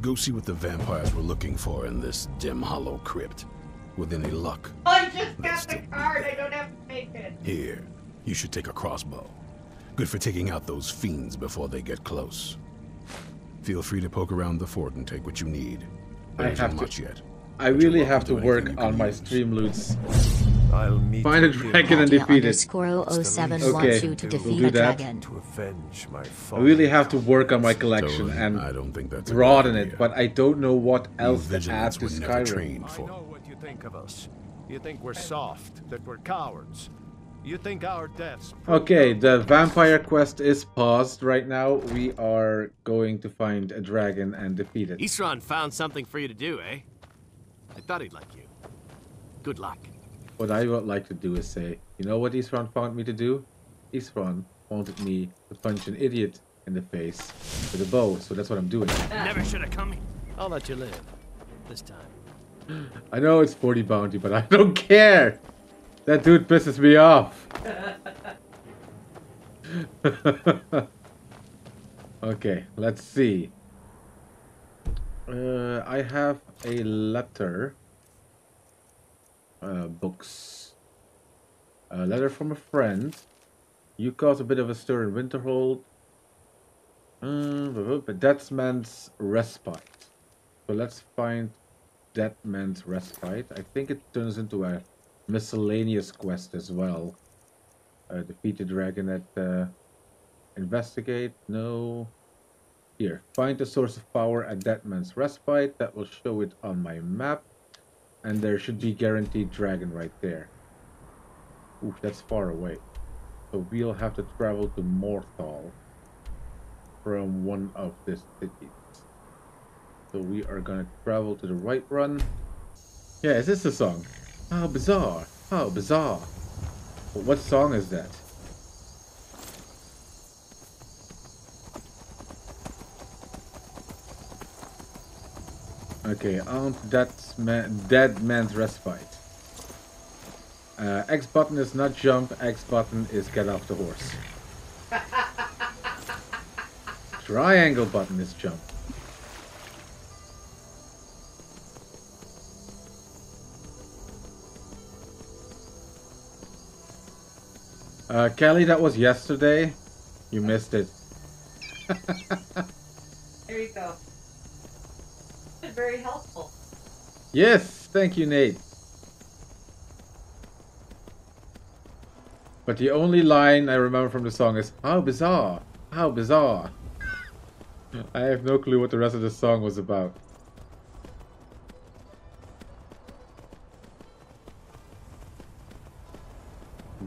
Go see what the vampires were looking for in this Dimhollow Crypt. With any luck. I just got the card. I don't have to make it. Here, you should take a crossbow. Good for taking out those fiends before they get close. Feel free to poke around the fort and take what you need. There I isn't to- much yet. I really have to work on can my use. Stream loots. I'll meet Find a you here dragon and defeat it. Okay, you to we'll do that. dragon. to avenge my I really have to work on my collection Toad, and I don't think that's a good broaden it, but I don't know what else to add to were never Skyrim. trained I know what you think of us. You think we're soft, that we're cowards. You think our deaths. Okay, the vampire quest is paused right now. We are going to find a dragon and defeat it. Isran found something for you to do, eh? I thought he'd like you. Good luck. What I would like to do is say, you know what Isran found me to do? Isran wanted me to punch an idiot in the face with a bow, so that's what I'm doing. Never should have come. here. I'll let you live. This time. I know it's 40 bounty, but I don't care! That dude pisses me off. okay, let's see. Uh, I have a letter. Uh, books. A letter from a friend. You caused a bit of a stir in Winterhold. Uh, but that's man's respite. So let's find Dead Man's Respite. I think it turns into a miscellaneous quest as well. Uh, defeat the dragon at uh, investigate. No. Here, find the source of power at Dead Man's Respite. That will show it on my map. And there should be guaranteed dragon right there. Ooh, that's far away. So we'll have to travel to Morthal from one of the cities. So we are gonna travel to the Whiterun. Yeah, is this the song? How bizarre! How bizarre! What song is that? Okay, to that man, dead man's respite. Uh, X button is not jump. X button is get off the horse. Triangle button is jump. Uh, Kelly, that was yesterday. You missed it. There you go. Very helpful. Yes, thank you, Nate. But the only line I remember from the song is, How bizarre! How bizarre! I have no clue what the rest of the song was about.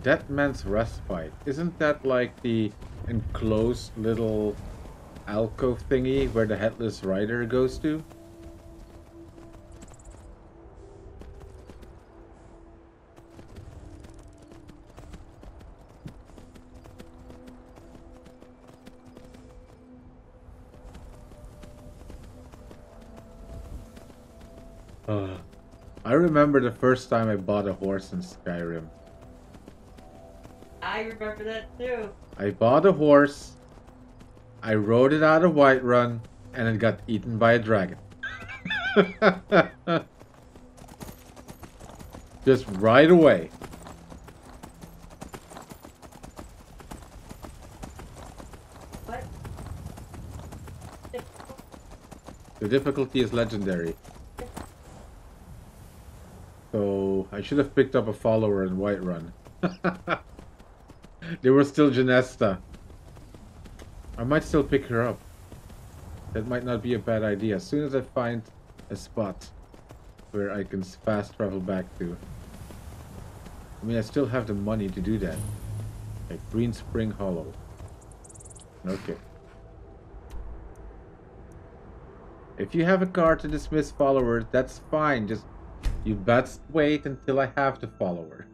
Dead Man's Respite. Isn't that like the enclosed little alcove thingy where the Headless Rider goes to? Remember the first time I bought a horse in Skyrim. I remember that too. I bought a horse, I rode it out of Whiterun, and it got eaten by a dragon. Just right away. What? The difficulty is legendary. So I should have picked up a follower in Whiterun. they were still Janesta. I might still pick her up. That might not be a bad idea. As soon as I find a spot where I can fast travel back to. I mean, I still have the money to do that. Like Greenspring Hollow. Okay. If you have a card to dismiss followers, that's fine. Just you best wait until I have the follower.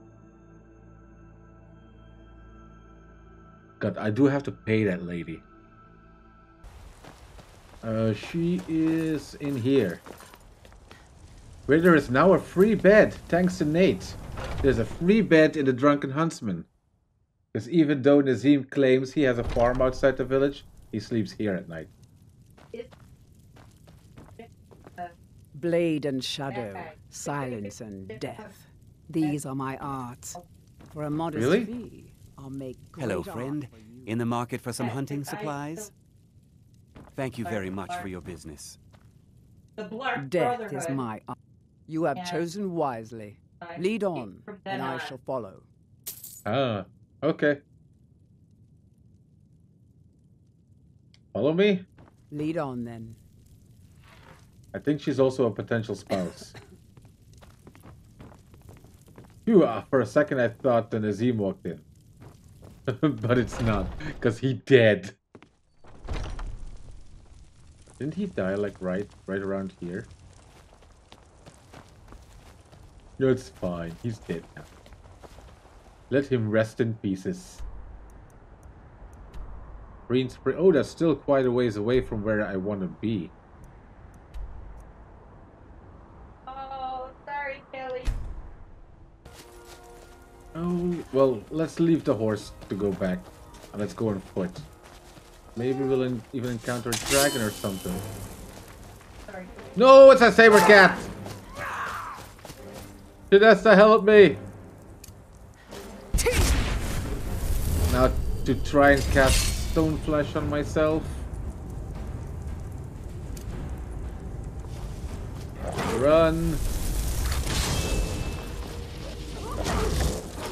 God, I do have to pay that lady. Uh, she is in here. Where there is now a free bed, thanks to Nate. There's a free bed in the Drunken Huntsman. Because even though Nazeem claims he has a farm outside the village, he sleeps here at night. Blade and shadow, silence and death. These are my arts. For a modest Really? fee, I'll make Hello, great art friend. for you. In the market for some hunting supplies? Thank you very much for your business. The Blark Death is my art. You have chosen wisely. Lead on, and I shall follow. Ah, okay. Follow me? Lead on then. I think she's also a potential spouse. Phew, uh, for a second I thought the Nazeem walked in. but it's not, because he dead. Didn't he die like right right around here? No, it's fine. He's dead now. Let him rest in pieces. Greenspring. Oh, that's still quite a ways away from where I want to be. Mm, well, let's leave the horse to go back. And let's go on foot. Maybe we'll en- even encounter a dragon or something. Sorry. No, it's a saber cat! Janessa, help me! Now to try and cast stone flesh on myself. Run.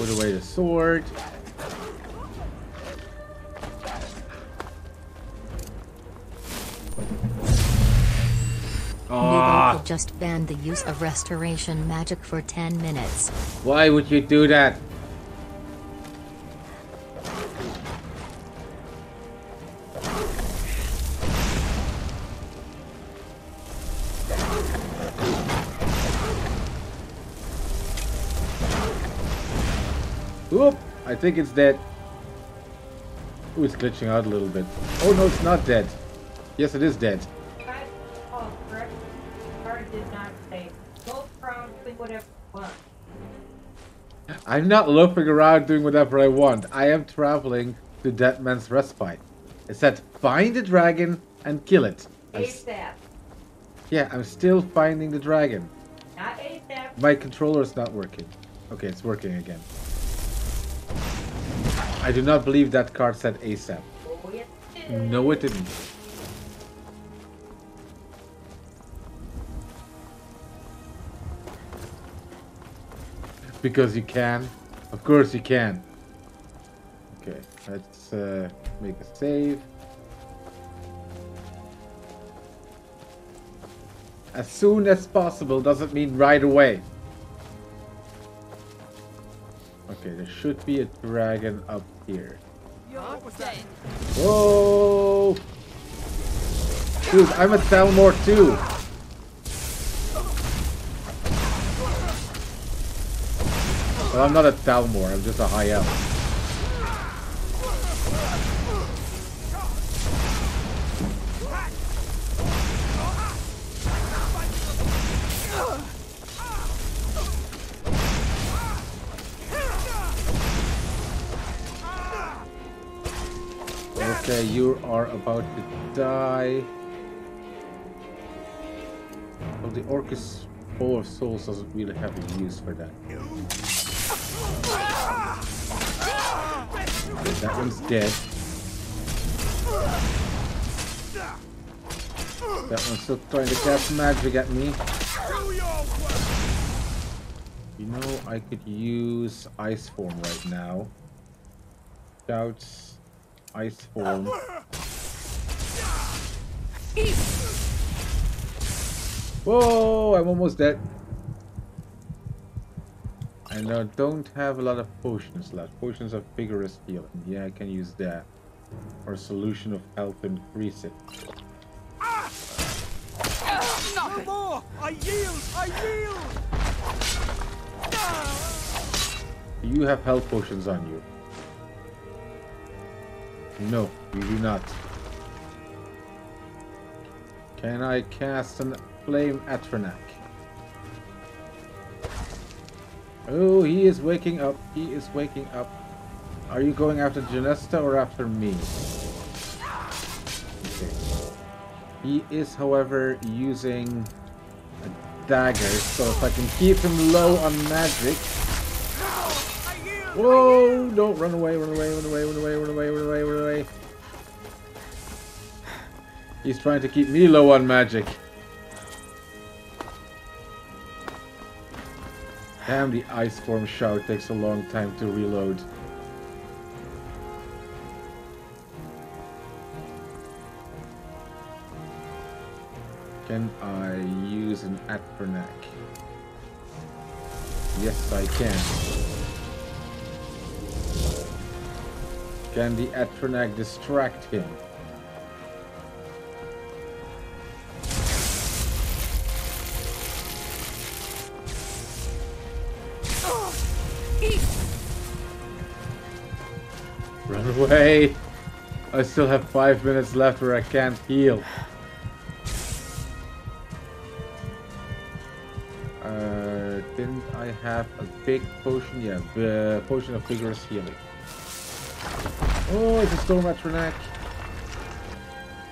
Put away the sword. Ah, just banned the use of restoration magic for 10 minutes. why would you do that? I think it's dead. Ooh, it's glitching out a little bit. Oh no, it's not dead. Yes, it is dead. I correctly, the card did not say go prone, do whatever you want. I'm not loafing around doing whatever I want. I am traveling to Dead Man's Respite. It said find the dragon and kill it. ASAP. yeah, I'm still finding the dragon. Not ASAP. My controller is not working. Okay, it's working again. I do not believe that card said ASAP. No, it didn't. Because you can. Of course you can. Okay, let's uh, make a save. As soon as possible doesn't mean right away. Okay, there should be a dragon up here. Whoa! Dude, I'm a Thalmor too. Well, I'm not a Thalmor, I'm just a high elf. You are about to die. Well, the Orcus Bow of Souls doesn't really have a use for that. Okay, that one's dead. That one's still trying to cast magic at me. You know, I could use Ice Form right now. Shouts, Ice Form. Whoa, I'm almost dead. And I don't have a lot of potions left. Potions of vigorous healing. Yeah, I can use that. Or solution of health increase it. No more! I yield! I yield! You have health potions on you. No, you do not. Can I cast an flame Atronach? Oh, he is waking up. He is waking up. Are you going after Janesta or after me? Okay. He is, however, using a dagger, so if I can keep him low on magic. Whoa! Don't run away, run away, run away, run away, run away, run away, run away. He's trying to keep me low on magic. Damn, the ice form shout takes a long time to reload. Can I use an Atronach? Yes, I can. Can the Atronach distract him? Run away! I still have five minutes left where I can't heal. Uh, didn't I have a big potion? Yeah, the potion of vigorous healing. Oh, it's a storm Atronach.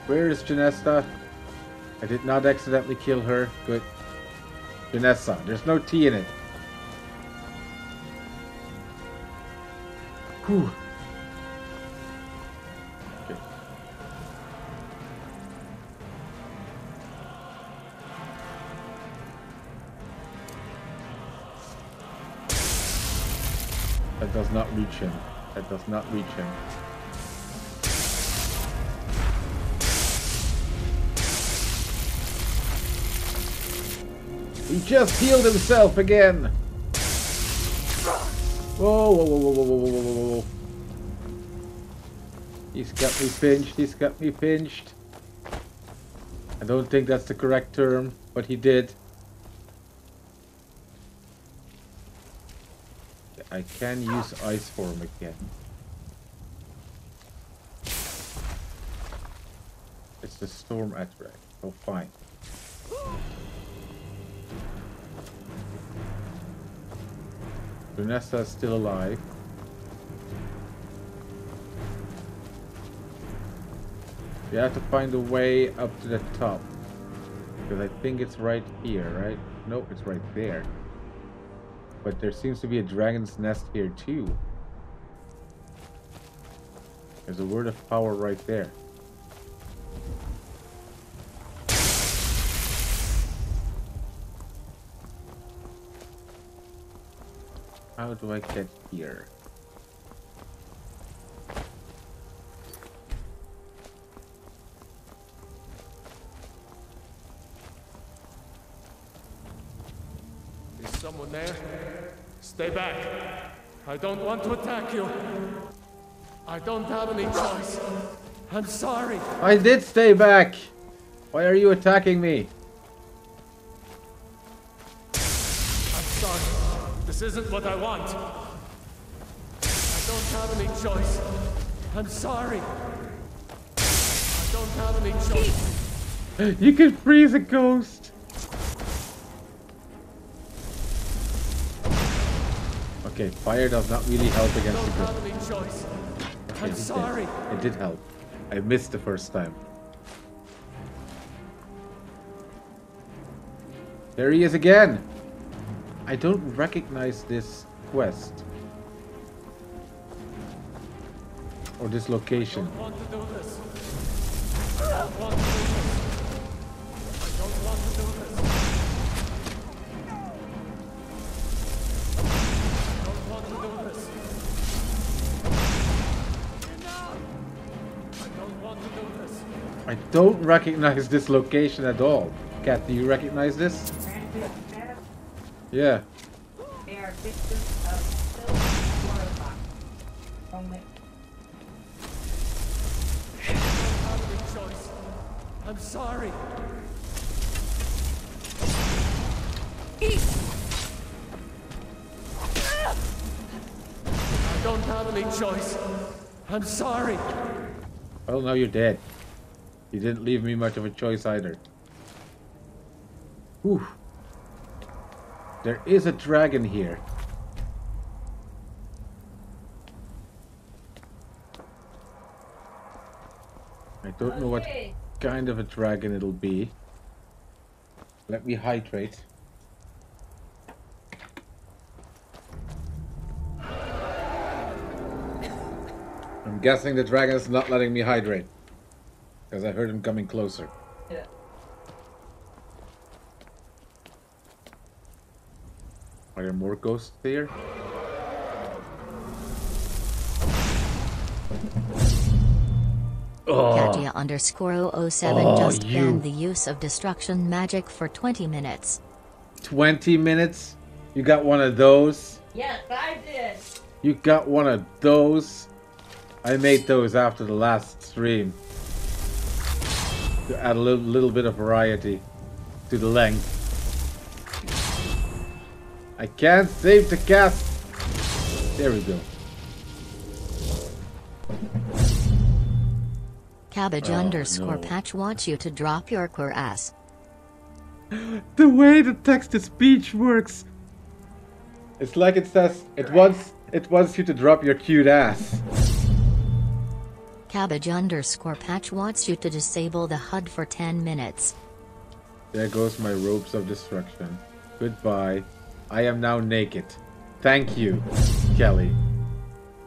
Where is Janessa? I did not accidentally kill her. Good. Janessa. There's no T in it. Whew. That does not reach him. That does not reach him. He just healed himself again! Whoa, whoa, whoa, whoa, whoa, whoa, whoa, whoa. He's got me pinched, he's got me pinched. I don't think that's the correct term, but he did. I can use ice form again. It's the storm attract. Oh, fine. Vanessa is still alive. We have to find a way up to the top. Because I think it's right here, right? Nope, it's right there. But there seems to be a dragon's nest here too. There's a word of power right there. How do I get here? Stay back. I don't want to attack you. I don't have any choice. I'm sorry. I did stay back! Why are you attacking me? I'm sorry. This isn't what I want. I don't have any choice. I'm sorry. I don't have any choice. You can freeze a ghost! Okay, fire does not really help against the ghost. have any. It I'm did- sorry. It did help. I missed the first time. There he is again! I don't recognize this quest. Or this location. I I don't recognize this location at all. Cat, do you recognize this? Yeah. They are victims of. I'm sorry. I don't have any choice. I'm sorry. Oh, well, now you're dead. You didn't leave me much of a choice either. Whew. There is a dragon here. I don't know what kind of a dragon it'll be. Let me hydrate. I'm guessing the dragon is not letting me hydrate. Because I heard him coming closer. Yeah. Are there more ghosts here? Oh, Katia underscore 007 Oh, just you. banned the use of destruction magic for 20 minutes. 20 minutes? You got one of those? Yes, I did. You got one of those? I made those after the last stream. To add a little, little bit of variety to the length. I can't save the cast. There we go. Cabbage Oh, underscore no. patch wants you to drop your queer ass. The way the text to speech works. It's like it says it wants it wants you to drop your cute ass. Cabbage underscore patch wants you to disable the HUD for 10 minutes. There goes my Robes of Destruction. Goodbye. I am now naked. Thank you, Kelly.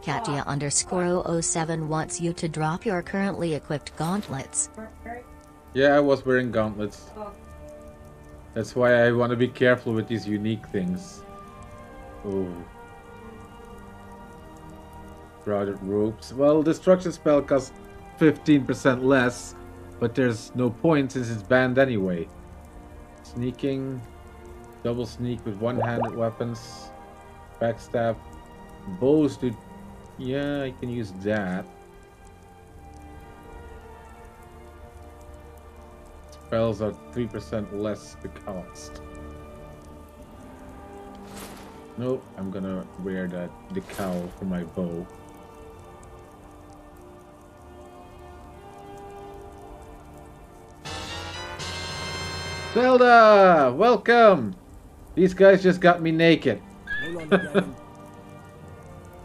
Katia underscore 007 wants you to drop your currently equipped gauntlets. Yeah, I was wearing gauntlets. That's why I want to be careful with these unique things. Oh. Shrouded Robes. Well, destruction spell costs 15% less, but there's no point since it's banned anyway. Sneaking. Double sneak with one-handed weapons. Backstab. Bows do... Yeah, I can use that. Spells are 3% less the cost. Nope, I'm gonna wear that the cowl for my bow. Zelda! Welcome! These guys just got me naked.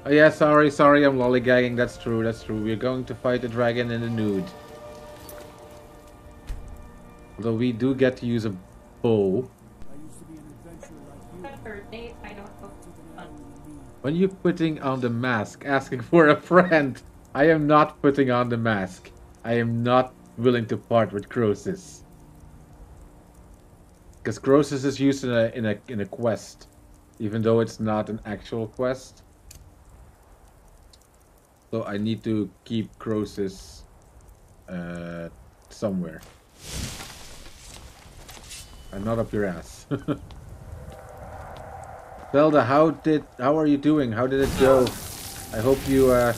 Oh yeah, sorry, sorry, I'm lollygagging. That's true, that's true. We're going to fight a dragon in the nude. Although we do get to use a bow. Thursday, I don't know. When you're putting on the mask, asking for a friend, I am not putting on the mask. I am not willing to part with Krosis. Because Krosis is used in a in a in a quest, even though it's not an actual quest. So I need to keep Krosis uh, somewhere. I'm not up your ass. Zelda, how did how are you doing? How did it go? I hope you uh,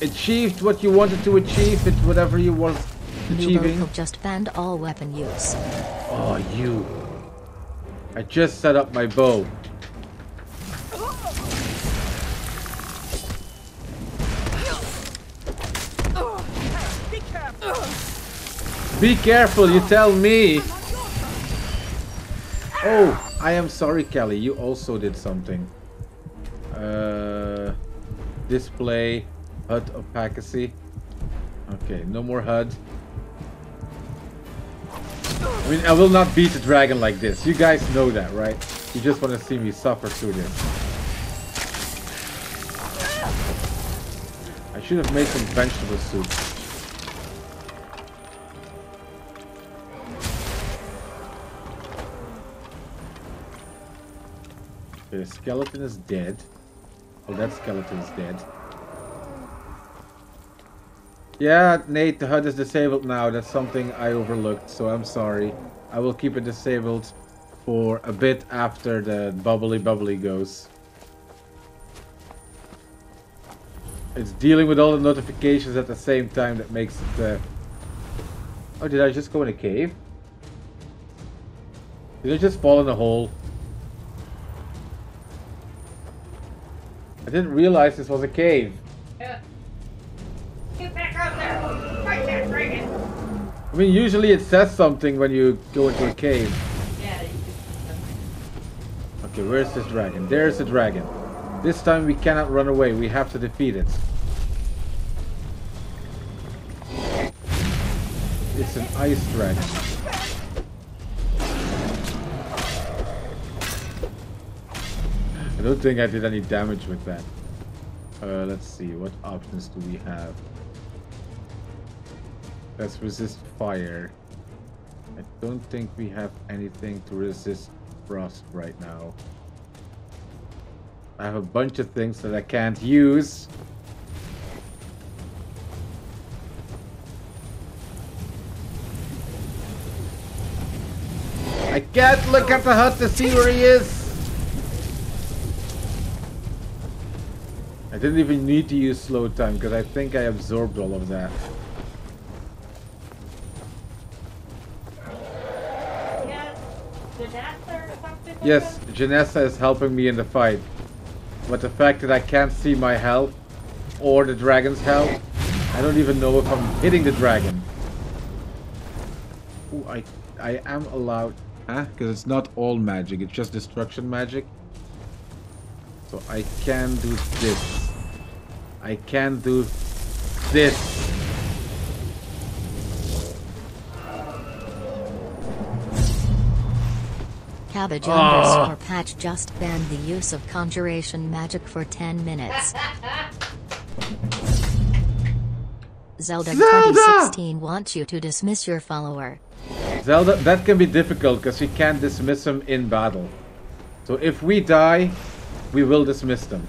achieved what you wanted to achieve. It whatever you was achieving. Nubo just banned all weapon use. Oh, you! I just set up my bow. Be careful. You tell me. Oh, I am sorry, Kelly. You also did something. Uh, display HUD opacacy. Okay, no more HUD. I mean, I will not beat the dragon like this. You guys know that, right? You just want to see me suffer through this. I should have made some vegetable soup. Okay, the skeleton is dead. Oh, that skeleton is dead. Yeah, Nate, the HUD is disabled now. That's something I overlooked, so I'm sorry. I will keep it disabled for a bit after the bubbly bubbly goes. It's dealing with all the notifications at the same time that makes it... Uh... Oh, did I just go in a cave? Did I just fall in a hole? I didn't realize this was a cave. I mean, usually it says something when you go into a cave. Okay, where's this dragon? There's the dragon. This time we cannot run away. We have to defeat it. It's an ice dragon. I don't think I did any damage with that. Uh, let's see, what options do we have? Let's resist fire. I don't think we have anything to resist frost right now. I have a bunch of things that I can't use. I can't look at the HUD to see where he is! I didn't even need to use slow time because I think I absorbed all of that. Yes. Janessa is helping me in the fight. But the fact that I can't see my health or the dragon's health, I don't even know if I'm hitting the dragon. Ooh, I I am allowed, huh? Because it's not all magic, it's just destruction magic. So I can do this. I can do this. Cabbage Ah. underscore patch just banned the use of conjuration magic for 10 minutes. Zelda, Zelda! 2016 wants you to dismiss your follower. Zelda, that can be difficult because we can't dismiss them in battle. So if we die, we will dismiss them.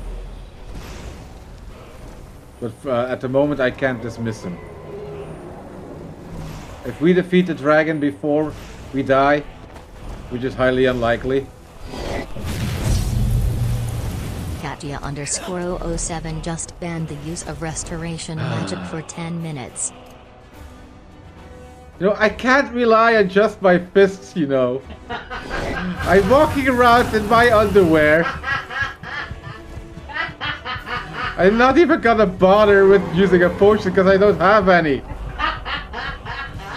But uh, at the moment, I can't dismiss them. If we defeat the dragon before we die, which is highly unlikely, Katya underscore 007 just banned the use of restoration magic for 10 minutes. you know, I can't rely on just my fists, you know. I'm walking around in my underwear. I'm not even gonna bother with using a potion because I don't have any.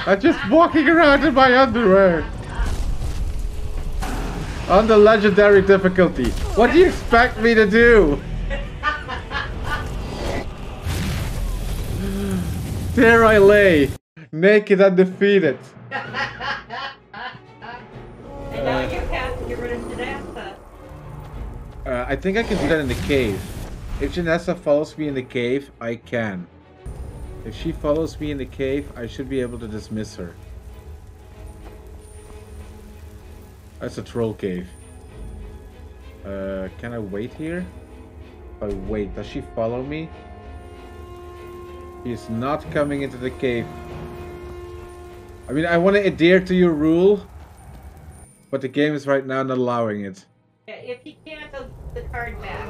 I'm just walking around in my underwear. On the legendary difficulty. What do you expect me to do? There I lay, naked and defeated. And now you have to get rid of Janessa. Uh, I think I can do that in the cave. If Janessa follows me in the cave, I can. If she follows me in the cave, I should be able to dismiss her. That's a troll cave. Uh, can I wait here? If I wait, does she follow me? He's not coming into the cave. I mean, I want to adhere to your rule, but the game is right now not allowing it. Yeah, if he can't, the card back.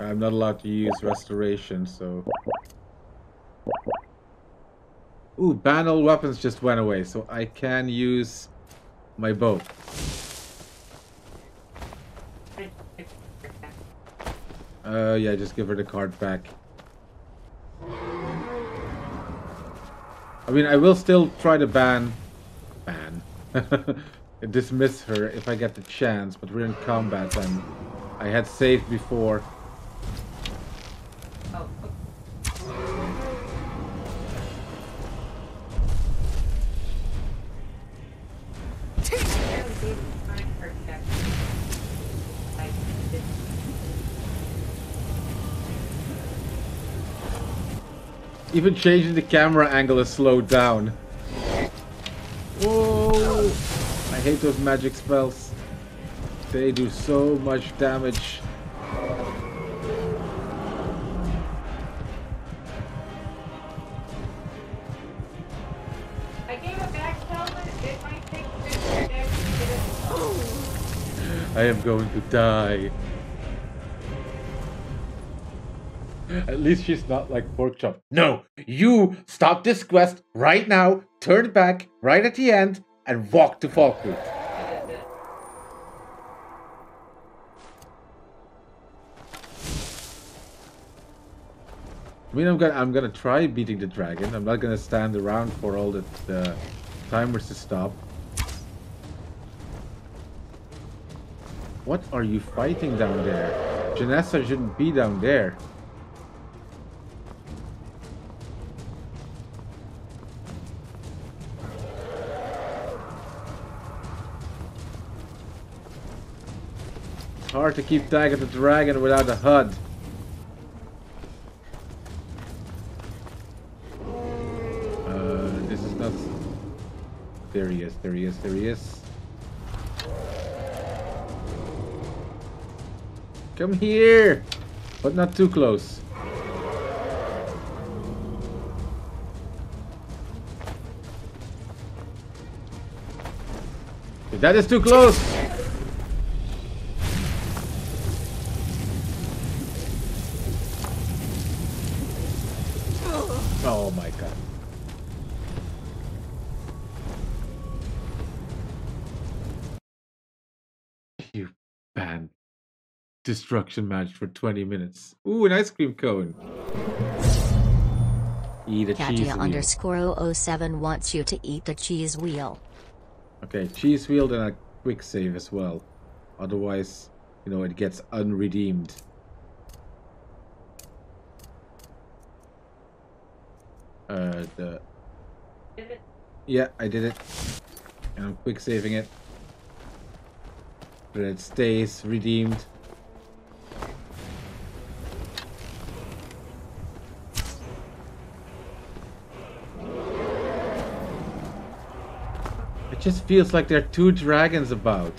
I'm not allowed to use restoration, so... Ooh, ban all weapons just went away, so I can use my bow. Uh, yeah, just give her the card back. I mean, I will still try to ban... Ban. Dismiss her if I get the chance, but we're in combat and I had saved before. Even changing the camera angle is slowed down. Whoa! I hate those magic spells. They do so much damage. I gave it back to Helen. It might take 50 days to get it. I am going to die. At least she's not like pork chop. No, you stop this quest right now, turn back right at the end, and walk to Falkreath. I mean, I'm gonna I'm gonna try beating the dragon. I'm not gonna stand around for all the, the timers to stop. What are you fighting down there? Janessa shouldn't be down there. Hard to keep tag tagging the dragon without a HUD. Uh, this is not... There he is, there he is, there he is. Come here! But not too close. That is too close! Destruction match for 20 minutes. Ooh, an ice cream cone. Eat a cheese Katia wheel. underscore 007 wants you to eat the cheese wheel. Okay, cheese wheel and a quick save as well. Otherwise, you know, it gets unredeemed. Uh, the... Yeah, I did it. And I'm quick saving it. But it stays redeemed. It just feels like there are two dragons about.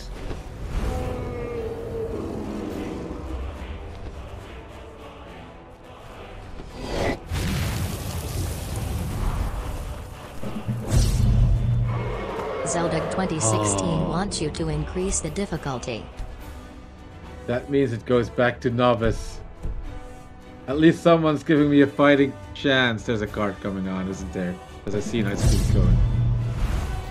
Zelda 2016 Oh. wants you to increase the difficulty. That means it goes back to novice. At least someone's giving me a fighting chance. There's a card coming on, isn't there? As I see an ice cream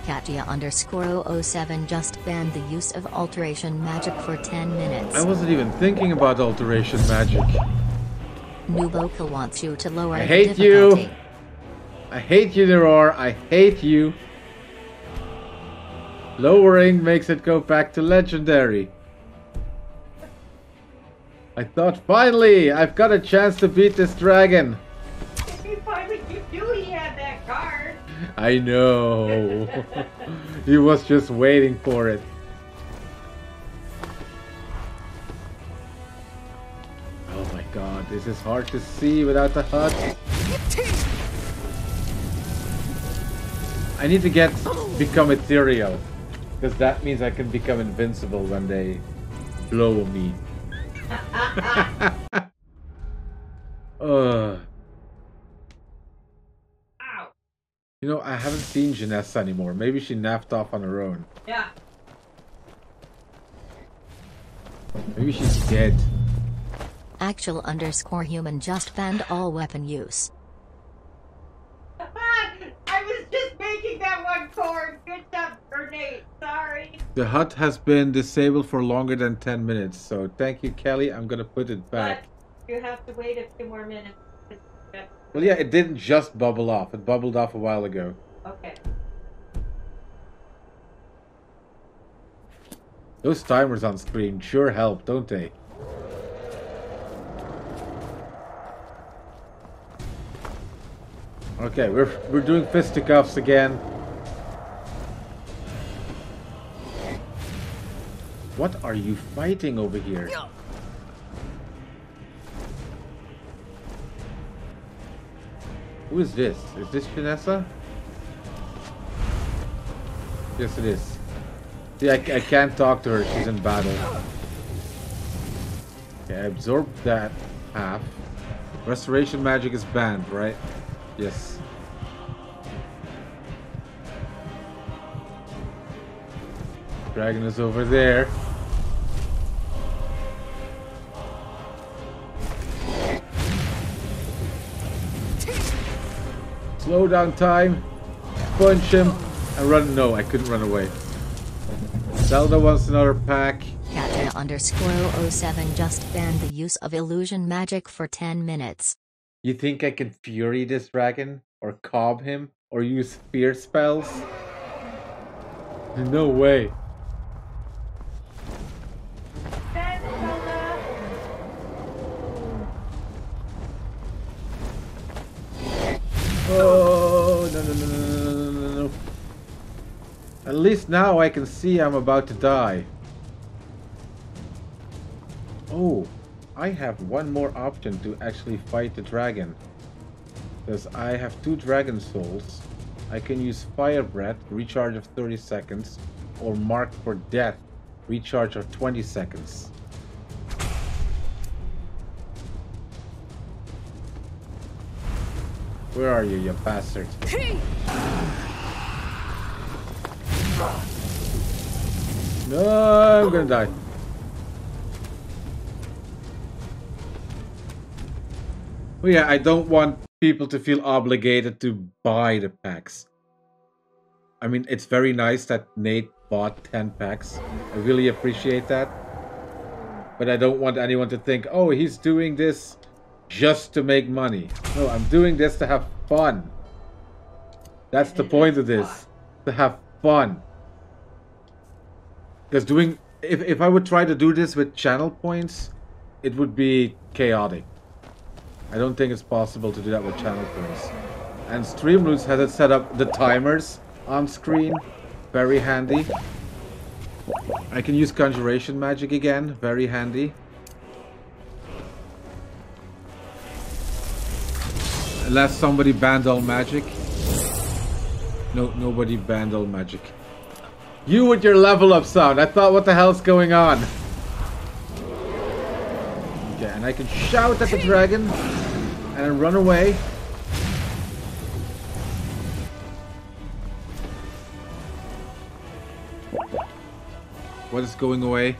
Katia underscore 007 just banned the use of alteration magic for 10 minutes. I wasn't even thinking about alteration magic. Nuboka wants you to lower I hate you. I hate you, Neror. I hate you. Lowering makes it go back to legendary. I thought finally I've got a chance to beat this dragon. I know. he was just waiting for it. Oh my god, this is hard to see without the HUD. I need to get become ethereal. Because that means I can become invincible when they blow me. I haven't seen Janessa anymore. Maybe she napped off on her own. Yeah. Maybe she's dead. Actual underscore human just banned all weapon use. I was just making that one chord. Good job, grenade. Sorry. The HUD has been disabled for longer than 10 minutes, so thank you, Kelly. I'm gonna put it back. But you have to wait a few more minutes. Well, yeah, it didn't just bubble off. It bubbled off a while ago. Okay. Those timers on screen sure help, don't they? Okay, we're we're doing fisticuffs again. What are you fighting over here? Who is this? Is this Vanessa? Yes, it is. See, I, I can't talk to her. She's in battle. Okay, I absorbed that half. Restoration magic is banned, right? Yes. Dragon is over there. Slow down time. Punch him. And run. No, I couldn't run away. Zelda wants another pack. Katia underscore 07 just banned the use of illusion magic for 10 minutes. You think I can fury this dragon? Or cob him? Or use fear spells? No way. Oh, no, no, no, no, no, no, no, no. At least now I can see I'm about to die. Oh, I have one more option to actually fight the dragon. Because I have two dragon souls. I can use fire breath, recharge of 30 seconds, or mark for death, recharge of 20 seconds. Where are you, you bastard? No, I'm gonna die. Oh yeah, I don't want people to feel obligated to buy the packs. I mean, it's very nice that Nate bought 10 packs. I really appreciate that. But I don't want anyone to think, oh, he's doing this just to make money. No, I'm doing this to have fun. That's the point of this. To have fun. Because doing... If, if I would try to do this with channel points, it would be chaotic. I don't think it's possible to do that with channel points. And Streamloots has it set up the timers on screen. Very handy. I can use Conjuration Magic again. Very handy. Unless somebody banned all magic. No, nobody banned all magic. You with your level up sound. I thought, what the hell's going on? Okay, and I can shout at the dragon and run away. What is going away?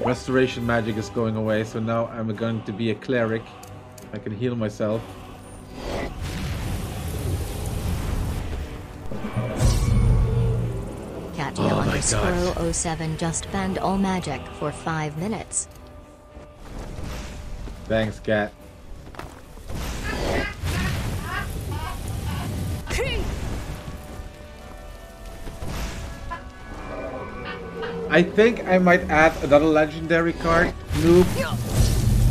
Restoration magic is going away, so now I'm going to be a cleric. I can heal myself. Underscore 07 just banned all magic for 5 minutes. Thanks, cat. I think I might add another legendary card. Noob.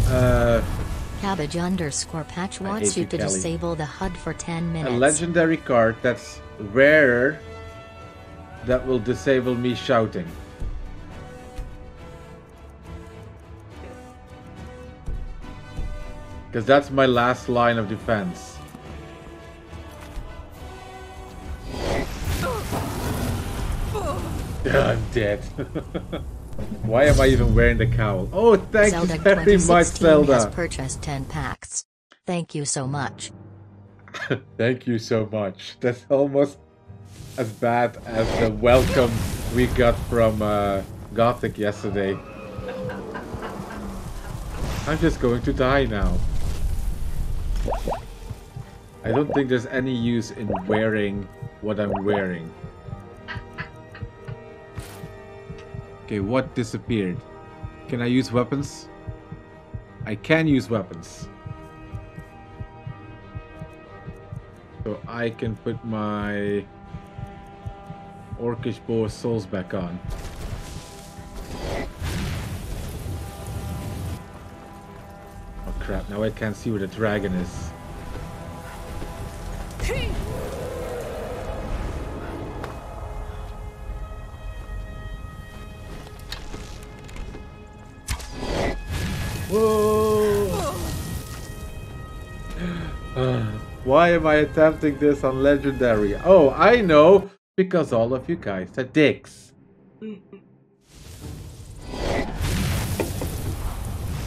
Uh, Cabbage underscore patch wants you you, to Kelly. disable the HUD for 10 minutes. a legendary card that's rarer that will disable me shouting. Because that's my last line of defense. I'm dead. Why am I even wearing the cowl? Oh, thank Zelda you very much, 2016 has purchased 10 packs. Thank you so much. Thank you so much. That's almost as bad as the welcome we got from uh, Gothic yesterday. I'm just going to die now. I don't think there's any use in wearing what I'm wearing. Okay, what disappeared? Can I use weapons? I can use weapons. So I can put my Orcish of Souls back on. Oh crap, now I can't see where the dragon is. Whoa! Ah. Why am I attempting this on Legendary? Oh, I know! Because all of you guys are dicks.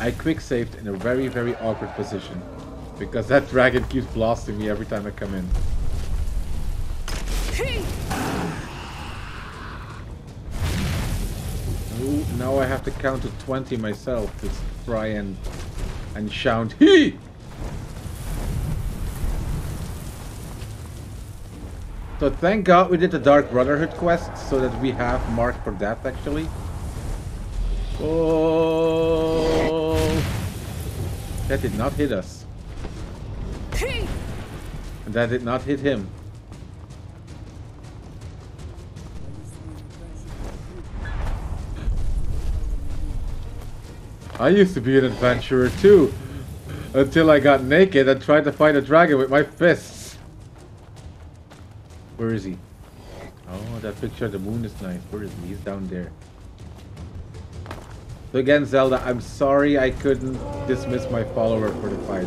I quick saved in a very, very awkward position. Because that dragon keeps blasting me every time I come in. Ooh, now I have to count to 20 myself to try and and shout he. So thank God we did the Dark Brotherhood quest so that we have Mark for Death actually. Oh, that did not hit us. That did not hit him. I used to be an adventurer too. Until I got naked and tried to fight a dragon with my fists. Where is he? Oh, that picture of the moon is nice. Where is he? He's down there. So again, Zelda, I'm sorry I couldn't dismiss my follower for the fight.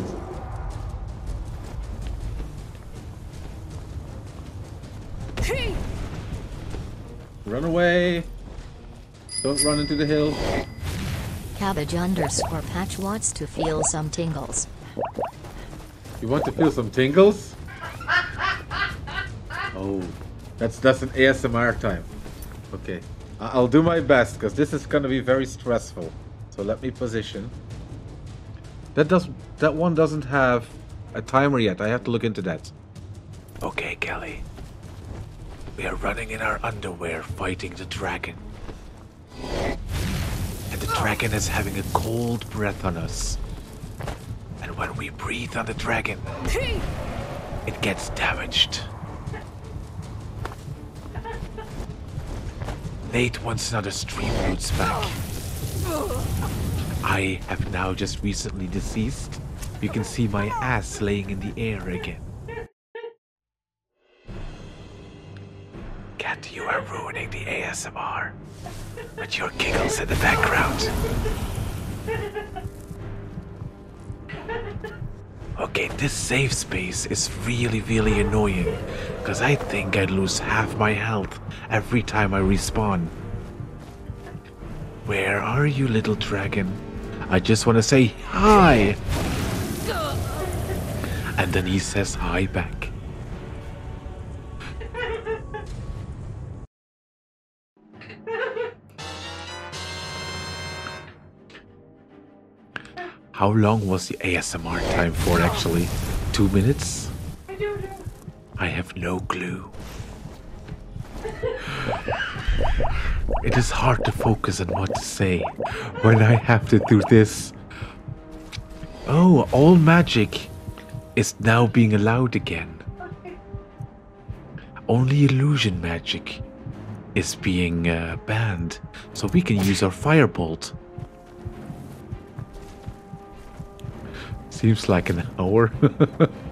Run away! Don't run into the hill. Cabbage underscore patch wants to feel some tingles. You want to feel some tingles? Oh, that's that's an ASMR time. Okay, I- I'll do my best because this is gonna be very stressful. So let me position. That does that one doesn't have a timer yet. I have to look into that. Okay, Kelly. We are running in our underwear fighting the dragon. And the dragon is having a cold breath on us. And when we breathe on the dragon, it gets damaged. Nate wants another stream roots back. I have now just recently deceased. You can see my ass laying in the air again. Cat, you are ruining the ASMR. But your giggles in the background. Okay, this safe space is really, really annoying. Because I think I'd lose half my health every time I respawn. Where are you, little dragon? I just want to say hi! And then he says hi back. How long was the ASMR time for actually? Two minutes? I don't know. I have no clue. It is hard to focus on what to say when I have to do this. Oh, all magic is now being allowed again. Only illusion magic is being uh, banned, so we can use our firebolt. Seems like an hour.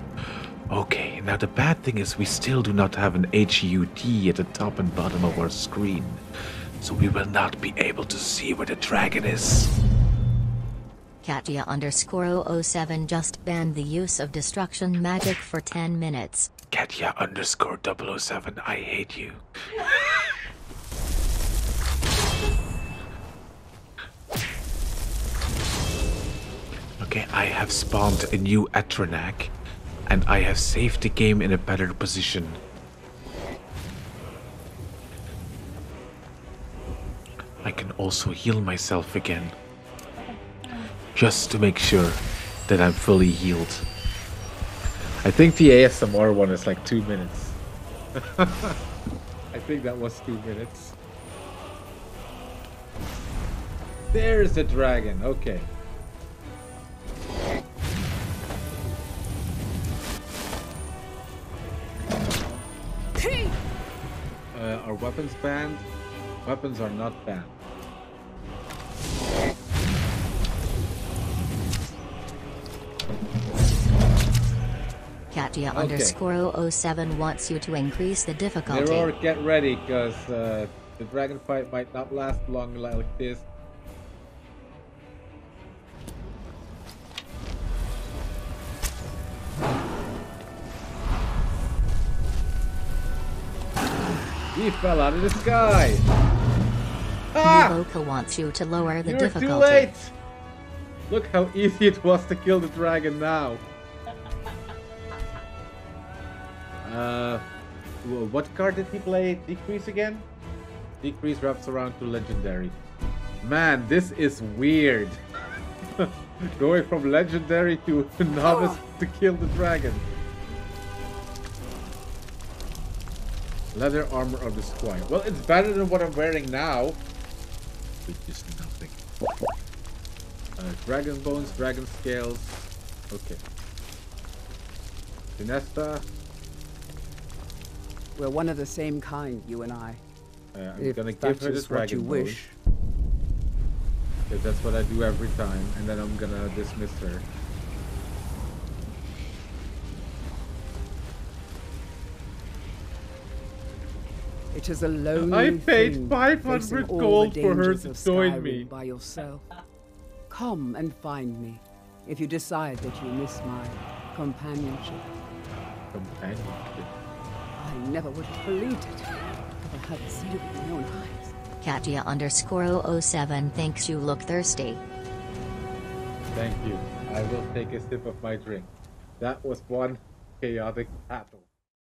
okay, now the bad thing is we still do not have an HUD at the top and bottom of our screen, so we will not be able to see where the dragon is. Katya underscore 007 just banned the use of destruction magic for 10 minutes. Katya underscore 007, I hate you. Okay, I have spawned a new Atronach, and I have saved the game in a better position. I can also heal myself again. Just to make sure that I'm fully healed. I think the ASMR one is like two minutes. I think that was two minutes. There's a dragon. Okay. Weapons banned? Weapons are not banned. Katya Okay. underscore 007 wants you to increase the difficulty. Mirror, get ready, because uh, the dragon fight might not last long like this. He fell out of the sky! Ah! Nuvoka wants you to lower the You're difficulty. too late! Look how easy it was to kill the dragon now. Uh, what card did he play? Decrease again? Decrease wraps around to legendary. Man, this is weird. Going from legendary to novice to kill the dragon. Leather armor of the squire. Well, it's better than what I'm wearing now. Which is nothing. Uh, dragon bones, dragon scales. Okay. Sinesta, We're one of the same kind, you and I. uh, I'm if gonna give her the is what you wish. Because that's what I do every time, and then I'm gonna dismiss her. It is a lonely I paid thing 500 gold for her to join me. by yourself. Come and find me if you decide that you miss my companionship. Companionship. I never would have believed it if I hadn't seen it with my own eyes. Katia underscore 007 thinks you look thirsty. Thank you. I will take a sip of my drink. That was one chaotic battle.